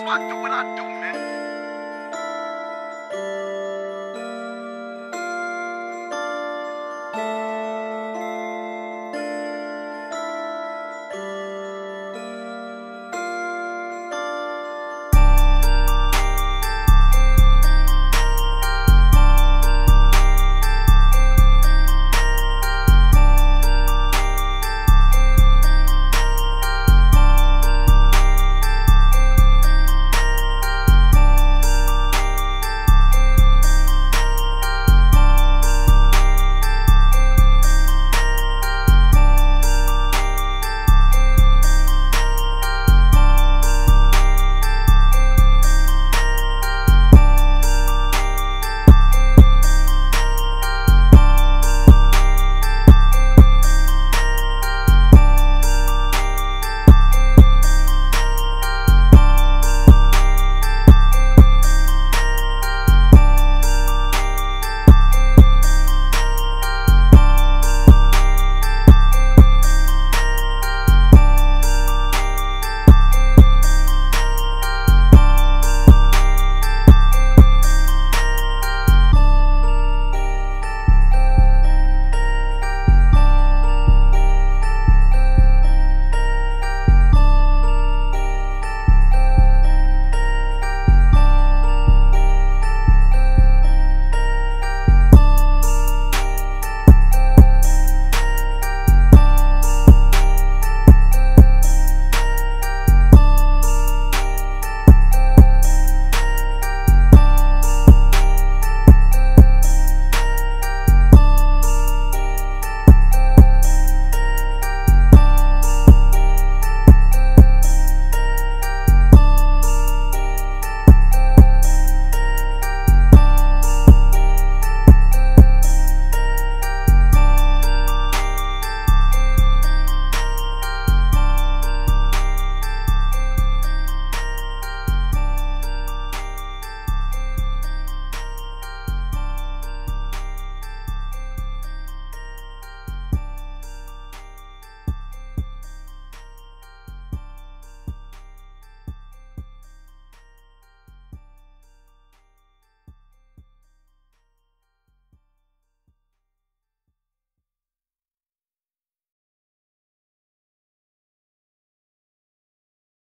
That's why I do what I do.